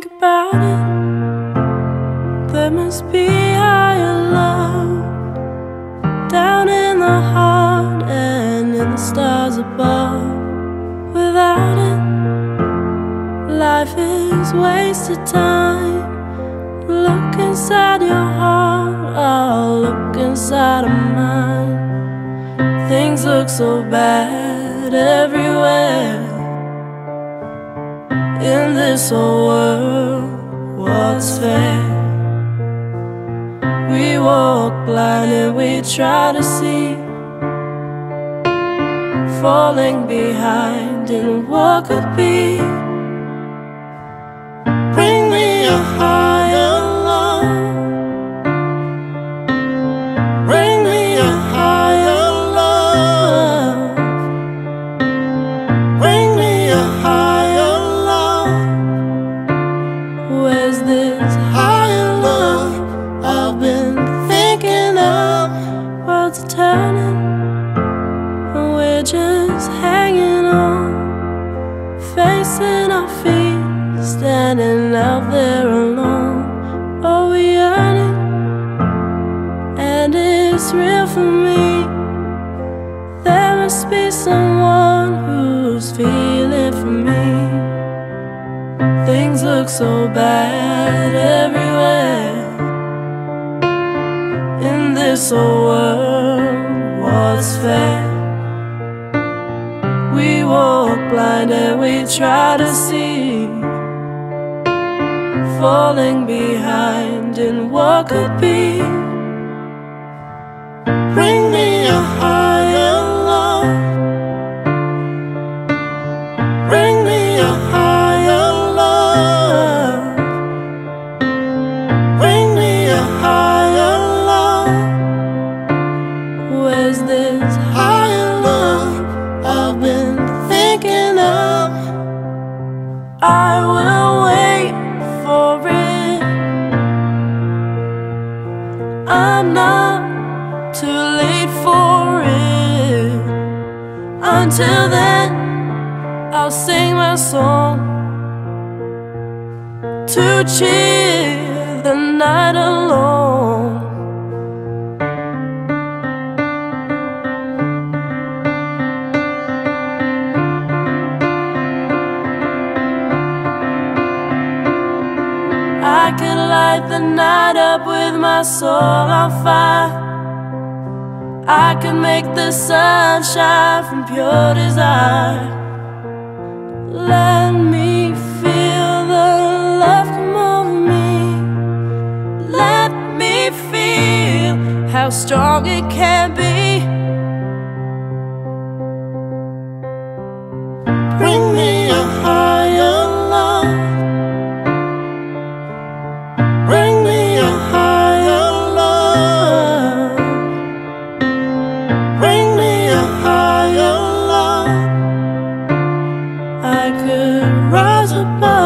think about it, there must be higher love down in the heart and in the stars above. Without it, life is wasted time. Look inside your heart, oh, look inside of mine. Things look so bad everywhere in this old world. What's fair? We walk blind and we try to see, falling behind in what could be. World's are turning, and we're just hanging on, facing our feet, standing out there alone. Oh, we yearning, and it's real for me. There must be someone who's feeling for me. Things look so bad everywhere this old world. What's fair? We walk blind and we try to see, falling behind in what could be. Bring me a higher I will wait for it. I'm not too late for it. Until then, I'll sing my song to cheer the night alone. I could light the night up with my soul on fire. I could make the sun shine from pure desire. Let me feel the love come over me. Let me feel how strong it can I could rise above.